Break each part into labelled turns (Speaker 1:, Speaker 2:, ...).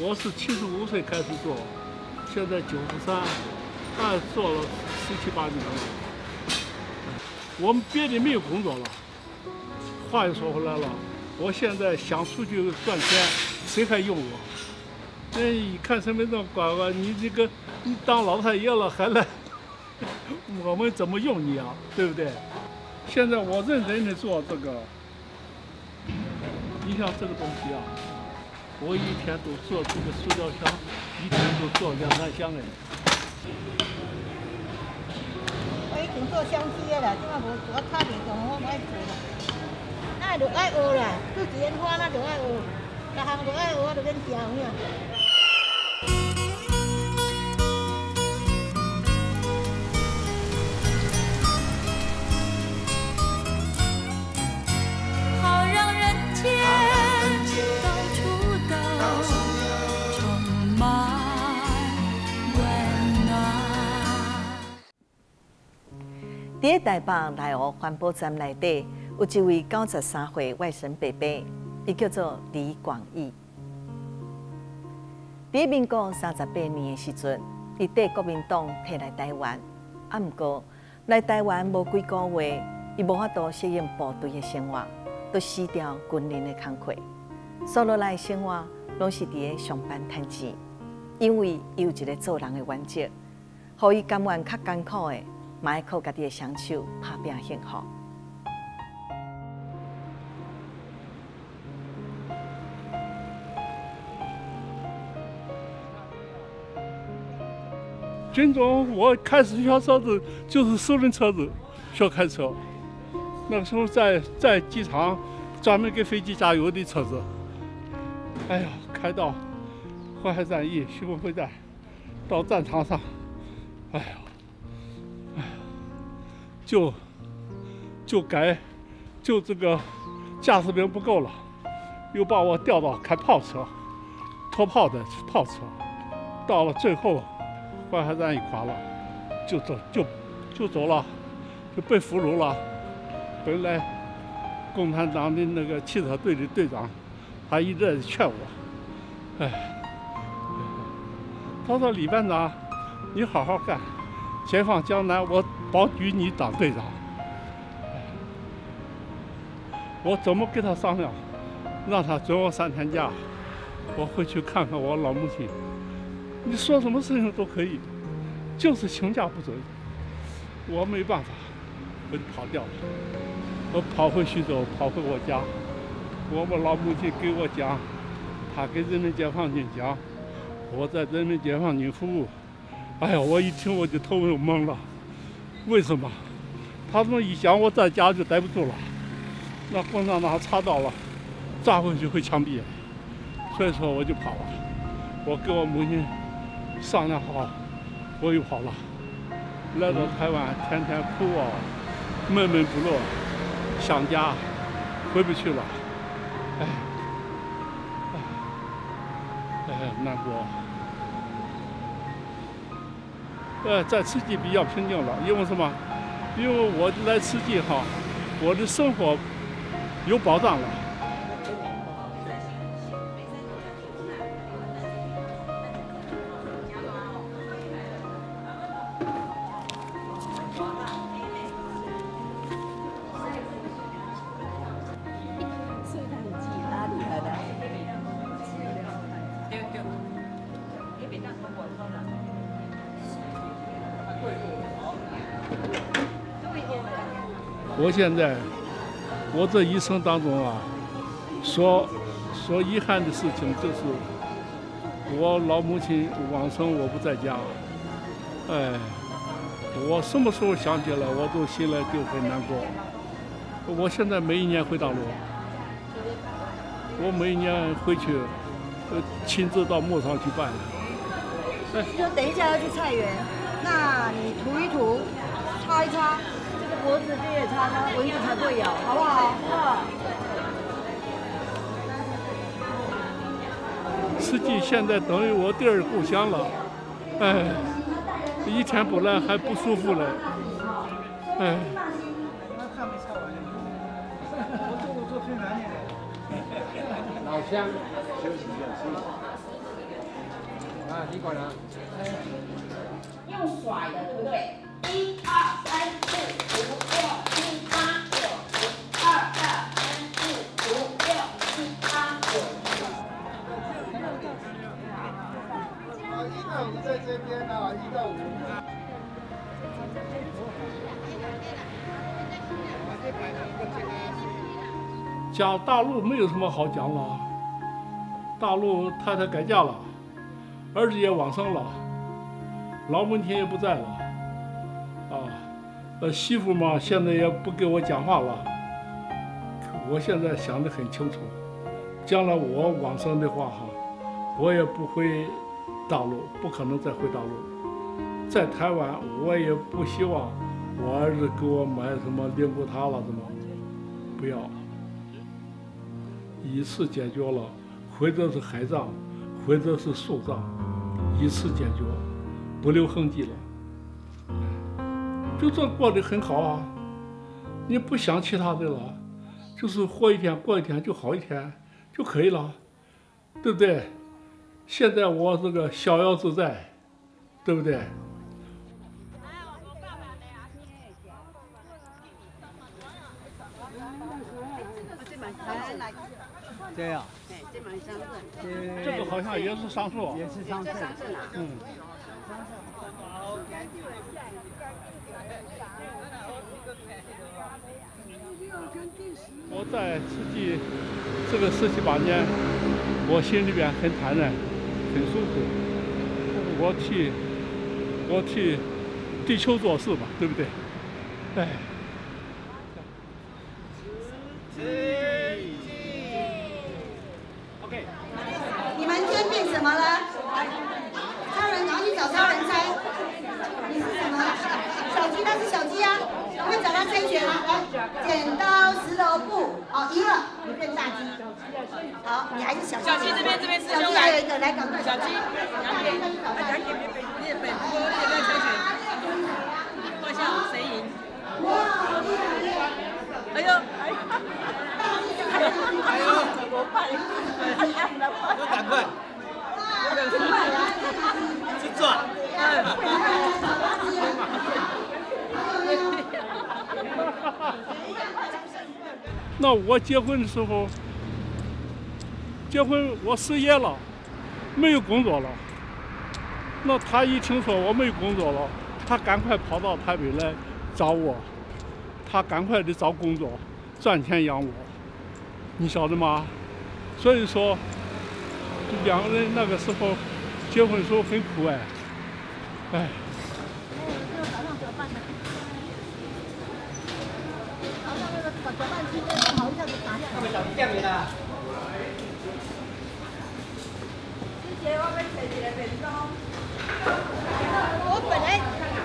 Speaker 1: 我是七十五岁开始做，现在九十三，啊，做了十七八年了。我们别的没有工作了。话又说回来了，我现在想出去赚钱，谁还用我？那一看身份证，乖乖，你这个你当老太爷了还来，我们怎么用你啊？对不对？现在我认真的做这个，你像这个东西啊，我一天都做这个塑料箱，一天都做两三箱哎。
Speaker 2: 我以前做相机的啦，即马无做啊，差点做，我唔爱做啦。那就爱学啦，做一烟花那就爱学，各项就爱学，我就免教有影。
Speaker 3: 伫台北内湖环保站内底，有一位九十三岁外省伯伯，伊叫做李广义。伫民国三十八年的时阵，伊缀国民党摕来台湾，啊，毋过来台湾无几个月，伊无法度适应部队的生活，都死掉军人的工课，所落来生活拢是伫咧上班趁钱，因为伊有一个做人的原则，互伊甘愿较艰苦的，嘛爱靠家己的双手打拼幸福。
Speaker 1: 军中我开始学车子就是手轮车子，学开车。那个时候在在机场专门给飞机加油的车子。哎呀，开到淮海战役徐闻会战，到战场上，哎呀，就就该就这个驾驶兵不够了，又把我调到开炮车，拖炮的炮车。到了最后，淮海战役垮了，就走就就走了，就被俘虏了。本来共产党的那个汽车队的队长，他一直在劝我，哎，他说李班长，你好好干，解放江南，我保举你当队长。我怎么跟他商量，让他准我三天假，我回去看看我老母亲。你说什么事情都可以，就是请假不准。我没办法，我就跑掉了。我跑回徐州，跑回我家。我们老母亲给我讲，她给人民解放军讲，我在人民解放军服务。哎呀，我一听我就头又懵了。为什么？他这么一想，我在家就待不住了。那共产党查到了，抓回去会枪毙。所以说我就跑了。我跟我母亲商量好，我又跑了。来到台湾，天天哭啊，闷闷不乐。想家，回不去了，哎，哎，哎，难过。呃，在吃鸡比较平静了，因为什么？因为我来吃鸡哈，我的生活有保障了。现在，我这一生当中啊，所所遗憾的事情就是，我老母亲往生，我不在家。哎，我什么时候想起来，我都心里就很难过。我现在每一年回大陆，我每一年回去，呃，亲自到墓上去拜。
Speaker 2: 就等一下要去菜园，那你涂一涂，擦一擦，这个脖子这也擦擦，蚊子才不会咬，好不好？啊。
Speaker 1: 实际现在等于我第二故乡了，哎，一天不来还不舒服嘞，哎。
Speaker 4: 老乡，休息一下，休息。用甩的，对不对？一二
Speaker 1: 讲大陆没有什么好讲了，大陆太太改嫁了，儿子也往生了，老母亲也不在了，啊，呃媳妇嘛现在也不给我讲话了。我现在想得很清楚，将来我往生的话哈，我也不回大陆，不可能再回大陆，在台湾我也不希望我儿子给我买什么灵骨塔了什么，不要。一次解决了，或者是海葬，或者是树葬，一次解决，不留痕迹了，就这过得很好啊。你不想其他的了，就是活一天过一天就好一天就可以了，对不对？现在我这个逍遥自在，对不对？
Speaker 5: 对呀，
Speaker 1: 这个好像也是桑树，
Speaker 5: 也是上次。
Speaker 1: 嗯。我在自己这个十七八年，我心里边很坦然，很舒服。我替我替地球做事吧，对不对？哎。
Speaker 6: 什么了？超人，然后去找超人猜。你是什么？小鸡，那是小鸡啊。我们找他猜拳啊，来，剪刀石头布，哦，赢了，你变大鸡。好，你还是小鸡。
Speaker 7: 小鸡这边这边师
Speaker 6: 小
Speaker 7: 兄来
Speaker 6: 鸡还有一个，来，赶快。
Speaker 7: 小鸡，
Speaker 6: 大鸡再去找大鸡。
Speaker 7: 你也本，我也在猜拳，看一下谁赢。哎呦，哎呦，怎么办？
Speaker 5: 我赶快，去做。
Speaker 1: 那我结婚的时候，结婚我失业了，没有工作了。那他一听说我没工作了，他赶快跑到台北来找我，他赶快的找工作，赚钱养我，你晓得吗？所以说，两个人那个时候结婚时候很苦哎，哎。
Speaker 5: 那么小鸡店里呢？
Speaker 2: 我本来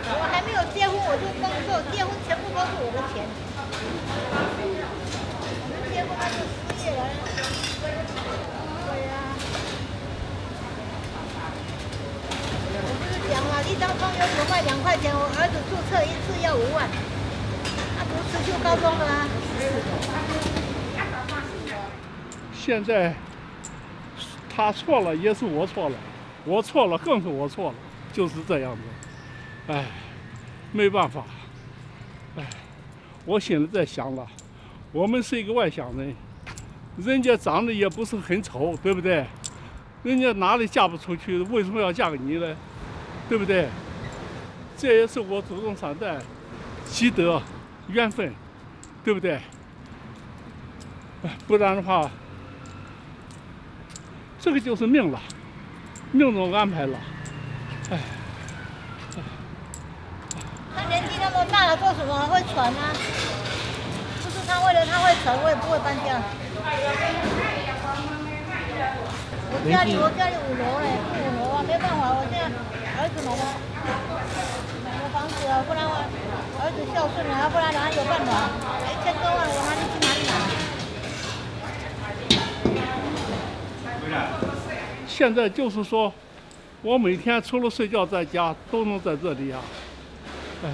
Speaker 2: 我还没有结婚我就工作，结婚全部都是我的钱。我们结婚那就失业了。对呀、我就是讲嘛，一张窗有九块两块钱，我儿子注册一次要五万，他读慈修高中了啊。
Speaker 1: 现在他错了也是我错了，我错了更是我错了，就是这样子。哎，没办法。哎，我心里在想了，我们是一个外乡人，人家长得也不是很丑，对不对？人家哪里嫁不出去？为什么要嫁给你呢？对不对？这也是我祖宗三代积德缘分，对不对？不然的话，这个就是命了，命中安排了。哎，
Speaker 2: 他年纪那么大了，做什么会传呢、不是他为了他会传，我也不会搬家。我家里我家里五楼嘞，住五楼啊，没办法，我现在儿子买的买个房子啊，不然我儿子孝顺啊，不然哪有办法？一千多万我哪里去哪里拿？
Speaker 1: 现在就是说，我每天除了睡觉在家，都能在这里呀、哎，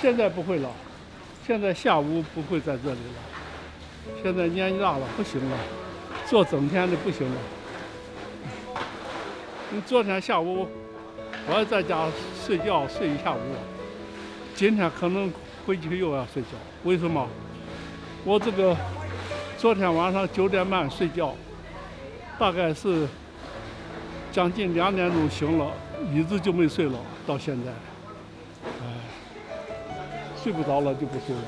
Speaker 1: 现在不会了，现在下午不会在这里了。现在年纪大了，不行了，做整天的不行了。你昨天下午我还在家睡觉睡一下午，今天可能回去又要睡觉。为什么？我这个昨天晚上九点半睡觉，大概是将近两点钟醒了，一直就没睡了，到现在，哎，睡不着了就不睡了。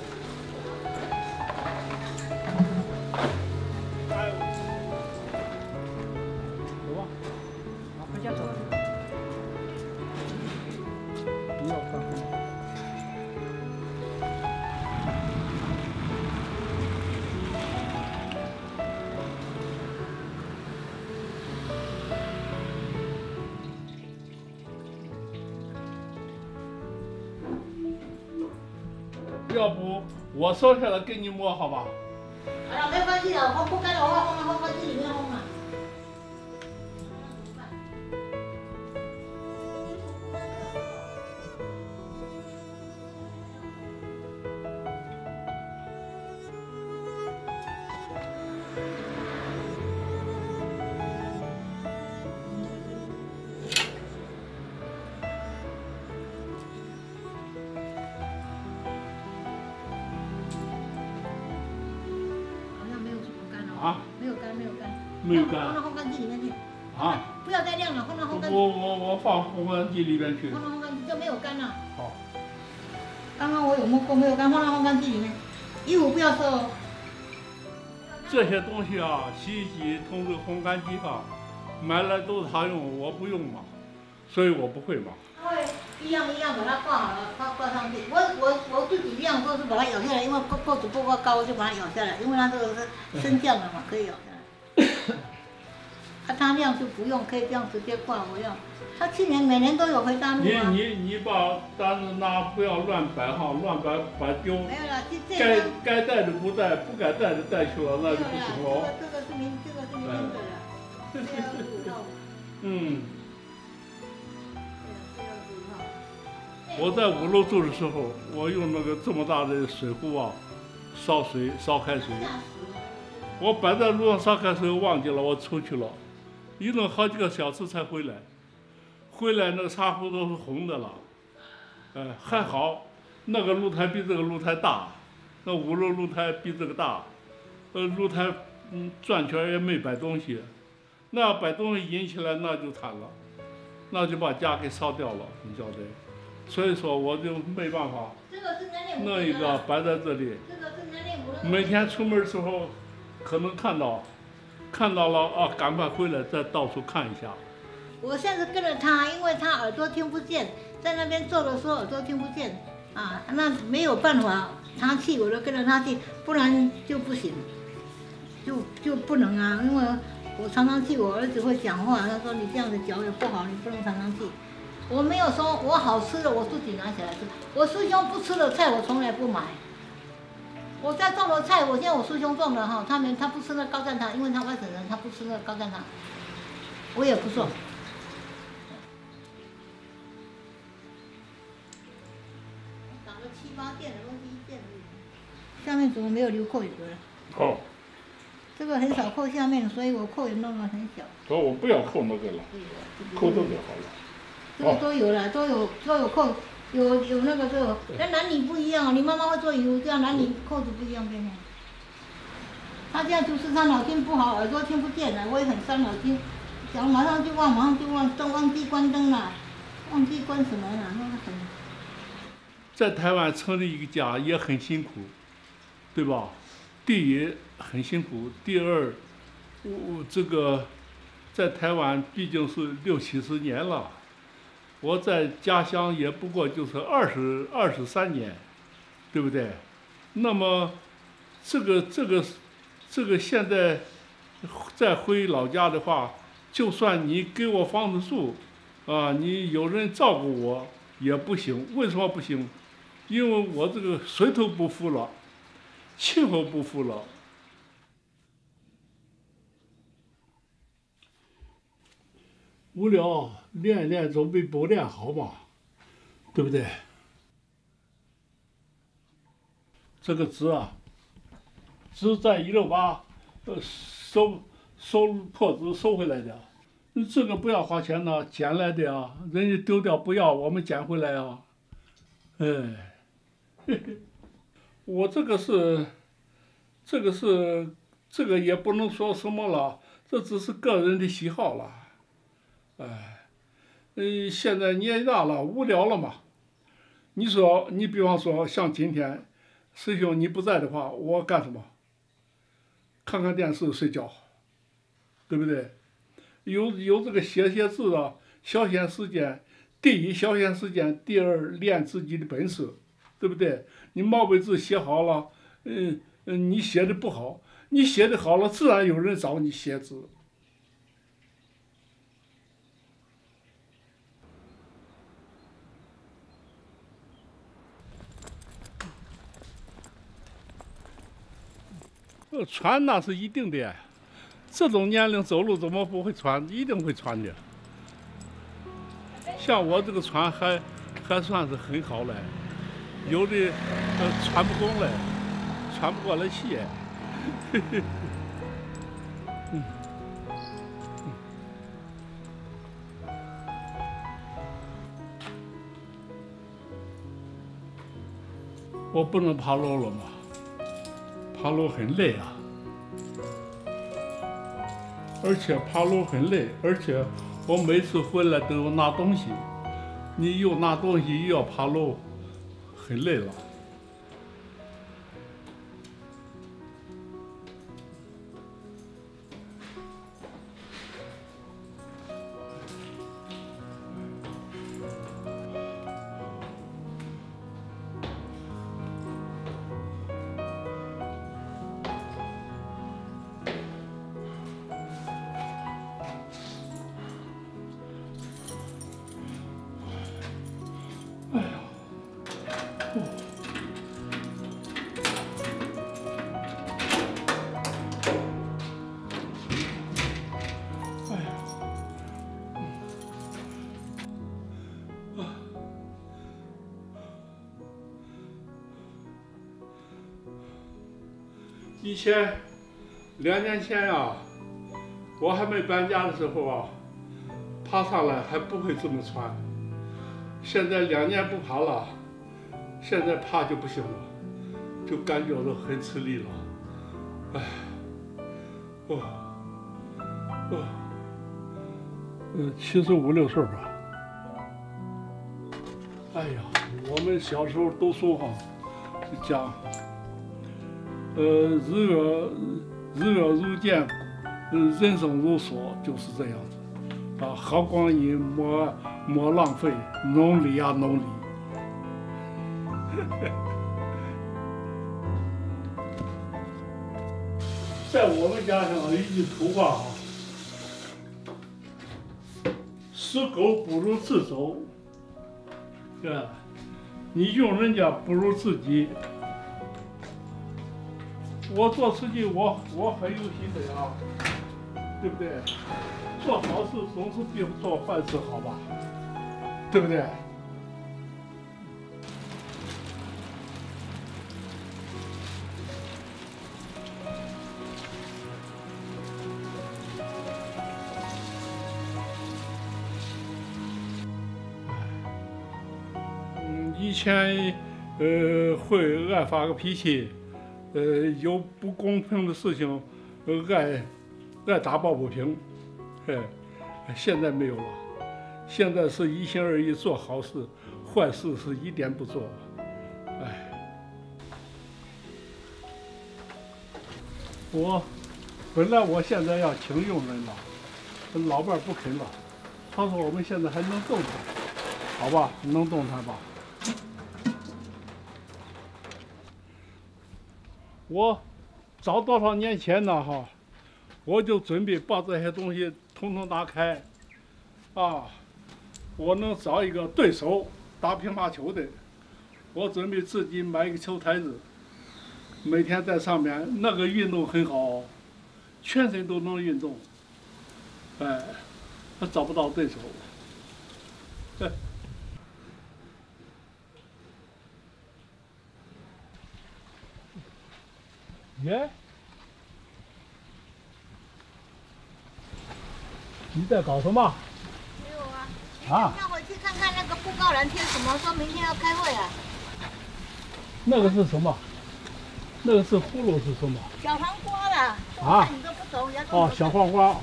Speaker 1: 我烧下来给你摸好吧？
Speaker 2: 哎呀，没关系的，我不干了，我放到烘干机里面没有干放到烘干机里面去。
Speaker 1: 啊，
Speaker 2: 不要再晾了，放到烘干
Speaker 1: 我我我放烘干机里面去。
Speaker 2: 放到烘干机就没有干了。
Speaker 1: 好，
Speaker 2: 刚刚我有摸过，没有干，放到烘干机里面。衣服不要收哦。
Speaker 1: 这些东西啊，洗衣机、通过烘干机啊，买来都是他用，我不用嘛，所以我不会嘛。
Speaker 2: 一样一样把它挂好了，挂挂上去。我我我自己晾都是把它咬下来，因为扣扣子不够高就把它咬下来，因为它这个是升降的嘛，可以咬下来。啊，他晾就不用，可以这样直接挂。我要，他去年每年都有回大陆啊。
Speaker 1: 你你你把单子拿，不要乱摆哈，乱摆摆丢。
Speaker 2: 没有了，这这
Speaker 1: 该该带的不带，不该带的带去了，那就不行
Speaker 2: 了，
Speaker 1: 喽。
Speaker 2: 这个这个是明这个是明天的。
Speaker 1: 嗯。我在五楼住的时候，我用那个这么大的水壶啊，烧水烧开水。我摆在路上烧开水，忘记了，我出去了，一弄好几个小时才回来。回来那个茶壶都是红的了，哎，还好，那个露台比这个露台大，那五楼露台比这个大，呃，露台嗯转圈也没摆东西，那要摆东西引起来那就惨了，那就把家给烧掉了，你晓得。所以说我就没办法弄一个摆在这里。每天出门的时候，可能看到，看到了啊，赶快回来再到处看一下。
Speaker 2: 我现在跟着他，因为他耳朵听不见，在那边做的时候耳朵听不见啊，那没有办法，他去我就跟着他去，不然就不行，就就不能啊，因为我常常去，我儿子会讲话，他说你这样子脚也不好，你不能常常去。我没有说我好吃的我自己拿起来吃，我师兄不吃的菜我从来不买。我在种的菜，我现在我师兄种的哈，他们他不吃那高蛋糖，因为他外省人，他不吃那高蛋糖，我也不种。打了七八件了，都是一件而已。下面怎么没有留扣油了？
Speaker 1: 哦，
Speaker 2: 这个很少扣下面，所以我扣也弄得很小。
Speaker 1: 说我不要扣那个了，扣这个好了。
Speaker 2: 这个都有了，都有都有扣，有有那个都有。跟男女不一样哦，你妈妈会做衣服，这样男女扣子不一样，变成。他这样就是他脑筋不好，耳朵听不见了，我也很伤脑筋，想马上就忘，马上就忘，都忘记关灯了，忘记关什么了，那个很。
Speaker 1: 在台湾成立一个家也很辛苦，对吧？第一很辛苦，第二，我我这个在台湾毕竟是六七十年了，我在家乡也不过就是二十二十三年，对不对？那么这个这个这个现在再回老家的话，就算你给我房子住，啊，你有人照顾我也不行。为什么不行？因为我这个水土不服了，气候不服了。无聊练一练总比不练好吧，对不对？这个纸啊，纸在一楼把呃收收破纸收回来的，你这个不要花钱呐，捡来的啊，人家丢掉不要，我们捡回来啊。哎，嘿嘿，我这个是，这个是，这个也不能说什么了，这只是个人的喜好了。哎，嗯，现在年纪大了，无聊了嘛。你说，你比方说像今天，师兄你不在的话，我干什么？看看电视，睡觉，对不对？有有这个写写字啊，消遣时间。第一，消遣时间；第二，练自己的本事，对不对？你毛笔字写好了，嗯嗯，你写的不好，你写的好了，自然有人找你写字。呃，穿那是一定的，这种年龄走路怎么不会穿？一定会穿的。像我这个穿还还算是很好嘞，有的呃穿不动嘞，穿不过来气。嗯，我不能爬楼了嘛。爬楼很累啊，而且爬楼很累，而且我每次回来都要拿东西，你又拿东西又要爬楼，很累了。以前两年前呀，我还没搬家的时候啊，爬上来还不会这么穿。现在两年不爬了，现在爬就不行了，就感觉到很吃力了。哎，哦，哦，嗯，七十五六岁吧。哎呀，我们小时候都说哈，讲。呃，日月日月如剑，人生如梭，就是这样子。啊，好光阴莫莫浪费，努力呀努力。在我们家乡有一句土话啊：“死狗不如自走。”对吧？你用人家不如自己。我做事情，我我很有心的啊，对不对？做好事总是比做坏事好吧，对不对？以前呃会爱发个脾气。呃，有不公平的事情，爱爱打抱不平，哎，现在没有了，现在是一心二意做好事，坏事是一点不做，哎，我本来我现在要请佣人了，老伴不肯了，他说我们现在还能动弹，好吧，能动弹吧。我早多少年前呢？哈，我就准备把这些东西统统打开，啊，我能找一个对手打乒乓球的，我准备自己买一个球台子，每天在上面，那个运动很好，全身都能运动，哎，他找不到对手，哎。耶！你在搞什么？
Speaker 2: 没有啊。
Speaker 1: 啊？
Speaker 2: 要我去看看那个布告栏贴什么，说明天要开会啊。
Speaker 1: 那个是什么？那个是葫芦是什么？
Speaker 2: 小黄瓜啦。
Speaker 1: 啊
Speaker 2: 你都不懂，人家都
Speaker 1: 哦，小黄瓜哦。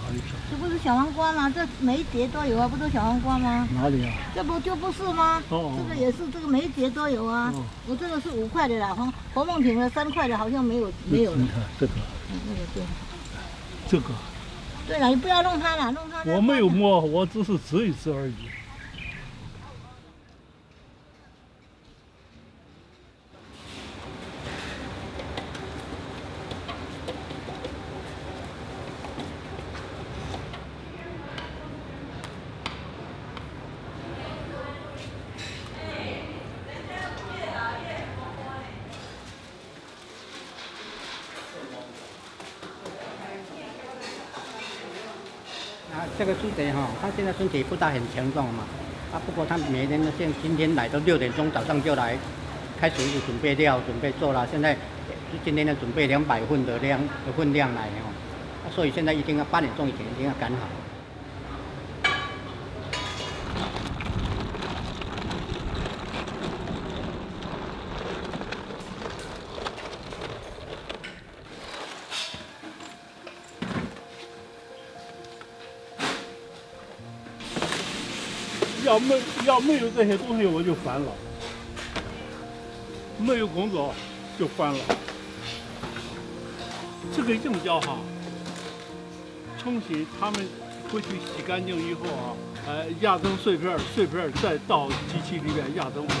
Speaker 1: 哪里
Speaker 2: 这不是小黄瓜吗？这每一节都有啊，不都小黄瓜吗？
Speaker 1: 哪里啊？
Speaker 2: 这不就不是吗？
Speaker 1: 哦
Speaker 2: 这个也是，这个每一节都有啊。
Speaker 1: 哦
Speaker 2: 我这个是五块的啦，黄黄梦婷的三块的，好像没有没有了
Speaker 1: 你。看这个，
Speaker 2: 嗯那个对。
Speaker 1: 这个
Speaker 2: 对了，你不要弄它了，弄它。
Speaker 1: 我没有摸，我只是指一指而已。
Speaker 8: 这个师姐哈，他现在身体不大很强壮嘛，啊，不过他每天呢，像今天来都六点钟早上就来，开始就准备料，准备做了。现在今天呢，准备两百份的量的份量来哦，啊，所以现在一定要八点钟以前一定要赶好。
Speaker 1: 要没要没有这些东西，我就烦了。没有工作就烦了。这个硬胶哈，重新他们回去洗干净以后啊，呃，压成碎片，碎片再到机器里面压成粉。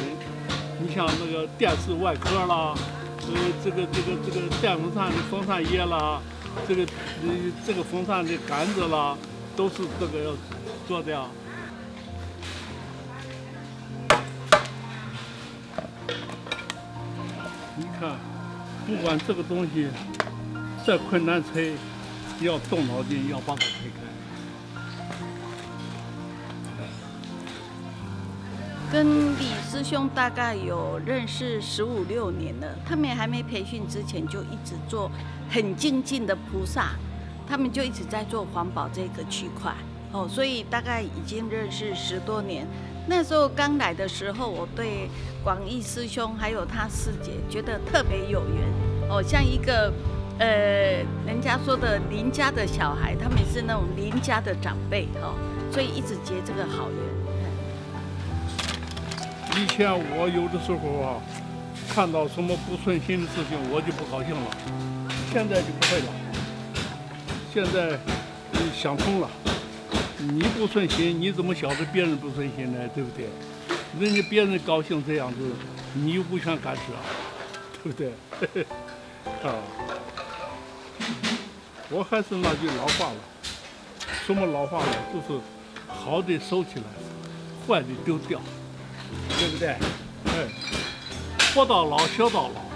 Speaker 1: 你像那个电视外壳啦，呃，这个这个这个电风扇的风扇叶啦，这个呃这个风扇的杆子啦，都是这个要做的呀。看，不管这个东西再困难拆，要动脑筋，要把它拆开。
Speaker 9: 跟李师兄大概有认识十五六年了，他们还没培训之前就一直做很精进的菩萨，他们就一直在做环保这个区块哦，所以大概已经认识十多年。那时候刚来的时候，我对广义师兄还有他师姐觉得特别有缘哦，像一个呃人家说的邻家的小孩，他们也是那种邻家的长辈哦，所以一直结这个好缘。
Speaker 1: 以前我有的时候啊，看到什么不顺心的事情，我就不高兴了。现在就不会了。现在想通了，你不顺心，你怎么晓得别人不顺心呢？对不对？人家别人高兴这样子，你又无权干涉，对不对？啊，我还是那句老话了，什么老话呢？就是好的收起来，坏的丢掉。对不对？哎，活到老，学到老。